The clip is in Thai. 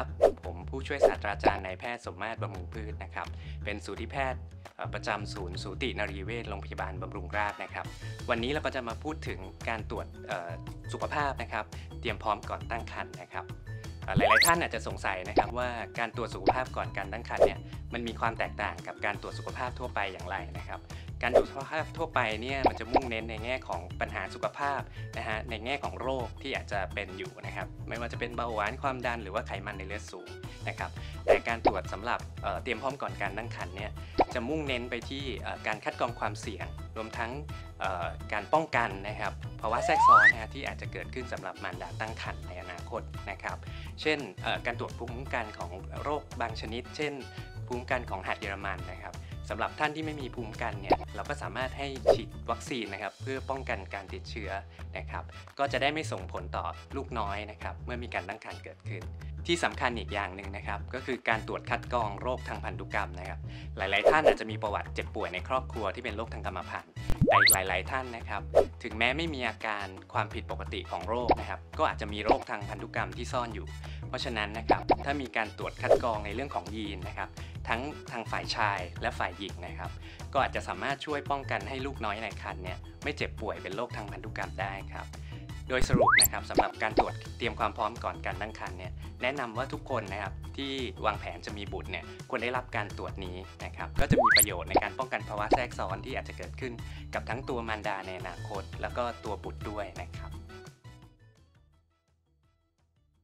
ครับ ผมผู้ช่วยศาสตราจารย์นายแพทย์สมมาตรบำรุงพืชนะครับ เป็นสูติแพทย์ประจำศูนย์สูตินรีเวชโรงพยาบาลบำรุงราษฎร์นะครับ วันนี้เราก็จะมาพูดถึงการตรวจสุขภาพนะครับ เตรียมพร้อมก่อนตั้งครรภ์นะครับหลายๆท่านอาจจะสงสัยนะครับว่าการตรวจสุขภาพก่อนการตั้งครรภ์เนี่ยมันมีความแตกต่างกับการตรวจสุขภาพทั่วไปอย่างไรนะครับ การตรวจสุขภาพทั่วไปเนี่ยมันจะมุ่งเน้นในแง่ของปัญหาสุขภาพนะฮะในแง่ของโรคที่อาจจะเป็นอยู่นะครับไม่ว่าจะเป็นเบาหวานความดันหรือว่าไขมันในเลือดสูงนะครับแต่การตรวจสำหรับเตรียมพร้อมก่อนการตั้งครรภ์เนี่ยจะมุ่งเน้นไปที่การคัดกรองความเสี่ยง รวมทั้งการป้องกันนะครับภาวะแทรกซ้อนนะฮะที่อาจจะเกิดขึ้นสำหรับมารดาตั้งครรภ์ในอนาคตนะครับ เช่นการตรวจภูมิคุ้มกันของโรคบางชนิด เช่นภูมิคุ้มกันของหัดเยอรมันนะครับ สำหรับท่านที่ไม่มีภูมิคันเนี่ยเราก็สามารถให้ฉีดวัคซีนนะครับ เพื่อป้องกันการติดเชื้อนะครับ ก็จะได้ไม่ส่งผลต่อลูกน้อยนะครับ เมื่อมีการตั้งครรภ์เกิดขึ้น ที่สำคัญอีกอย่างหนึ่งนะครับ ก็คือการตรวจคัดกรองโรคทางพันธุกรรมนะครับ หลาย ๆ ท่านอาจจะมีประวัติเจ็บป่วยในครอบครัวที่เป็นโรคทางกรรมพันธุ์แต่อีกหลาย ๆ ท่านนะครับ ถึงแม้ไม่มีอาการความผิดปกติของโรคนะครับ ก็อาจจะมีโรคทางพันธุกรรมที่ซ่อนอยู่ เพราะฉะนั้นนะครับ ถ้ามีการตรวจคัดกรองในเรื่องของยีนนะครับ ทั้งทางฝ่ายชายและฝ่ายหญิงนะครับ ก็อาจจะสามารถช่วยป้องกันให้ลูกน้อยในครรภ์เนี่ยไม่เจ็บป่วยเป็นโรคทางพันธุกรรมได้ครับ โดยสรุปนะครับสำหรับการตรวจเตรียมความพร้อมก่อนการตั้งครรภ์เนี่ยแนะนำว่าทุกคนนะครับที่วางแผนจะมีบุตรเนี่ยควรได้รับการตรวจนี้นะครับก็จะมีประโยชน์ในการป้องกันภาวะแทรกซ้อนที่อาจจะเกิดขึ้น กับทั้งตัวมารดาในอนาคต แล้วก็ตัวบุตรด้วยนะครับ